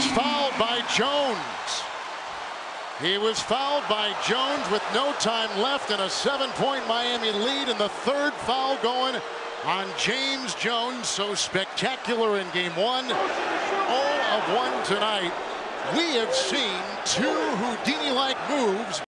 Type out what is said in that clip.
was fouled by Jones. He was fouled by Jones with no time left and a seven-point Miami lead and the third foul going on James Jones. So spectacular in game one. All of one tonight. We have seen two Houdini-like moves